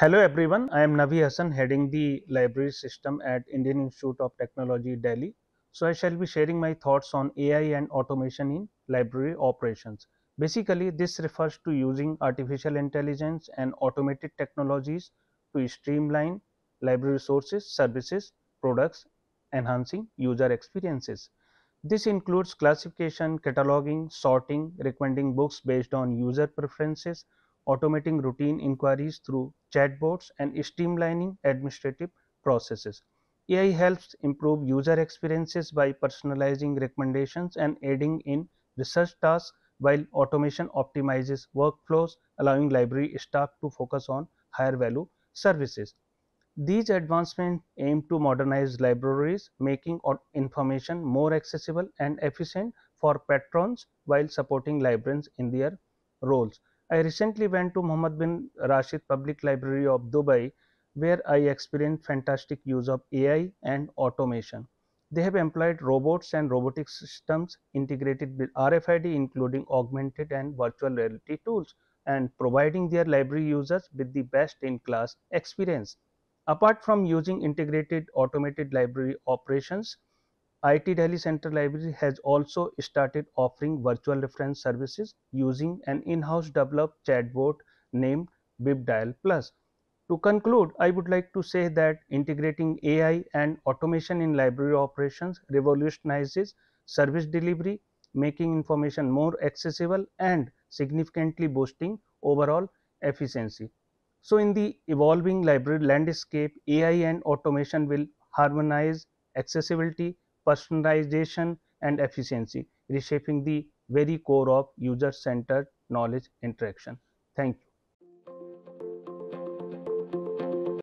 Hello everyone, I am Nabi Hassan heading the library system at Indian Institute of Technology Delhi. So I shall be sharing my thoughts on AI and automation in library operations. Basically this refers to using artificial intelligence and automated technologies to streamline library resources, services, products, enhancing user experiences. This includes classification, cataloging, sorting, recommending books based on user preferences, automating routine inquiries through chatbots, and streamlining administrative processes. AI helps improve user experiences by personalizing recommendations and aiding in research tasks, while automation optimizes workflows, allowing library staff to focus on higher value services. These advancements aim to modernize libraries, making information more accessible and efficient for patrons while supporting librarians in their roles. I recently went to Mohammed bin Rashid Public Library of Dubai where I experienced fantastic use of AI and automation. They have employed robots and robotic systems integrated with RFID including augmented and virtual reality tools and providing their library users with the best in class experience. Apart from using integrated automated library operations, IIT Delhi Central Library has also started offering virtual reference services using an in-house developed chatbot named BibDial Plus. To conclude, I would like to say that integrating AI and automation in library operations revolutionizes service delivery, making information more accessible and significantly boosting overall efficiency. So, in the evolving library landscape, AI and automation will harmonize accessibility, personalization and efficiency, reshaping the very core of user centered knowledge interaction. Thank you.